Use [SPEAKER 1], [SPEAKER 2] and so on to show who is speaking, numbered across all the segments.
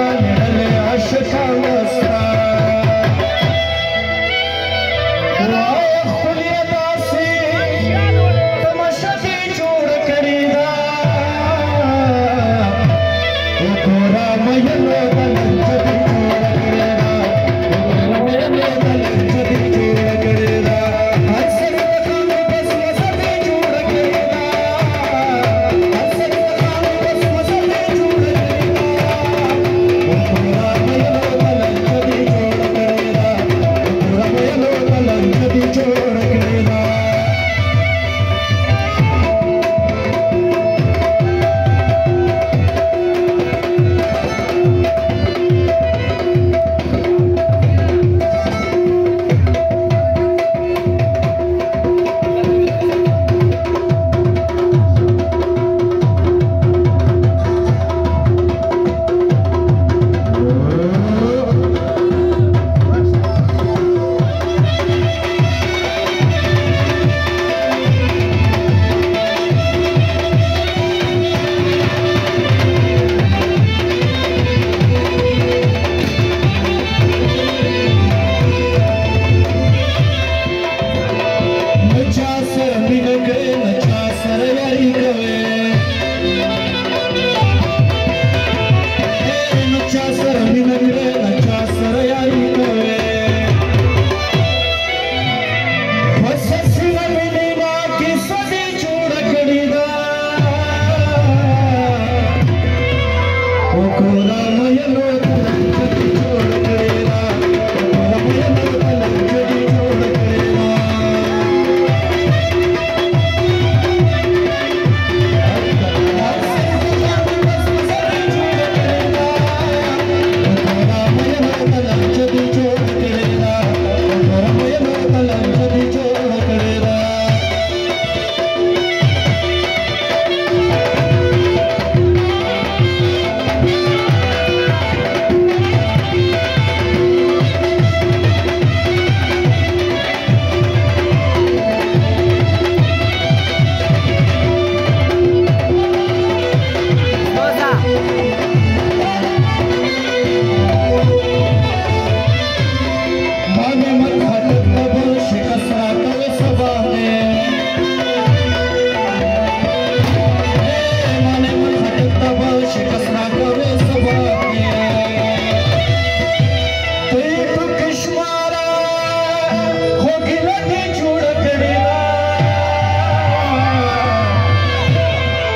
[SPEAKER 1] Amen.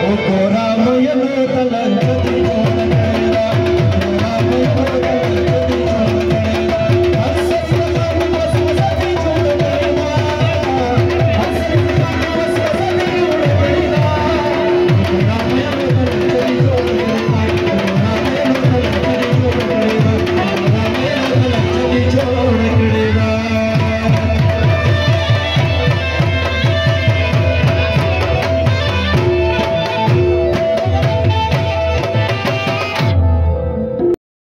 [SPEAKER 1] ஓ கோராமயன தலங்கதி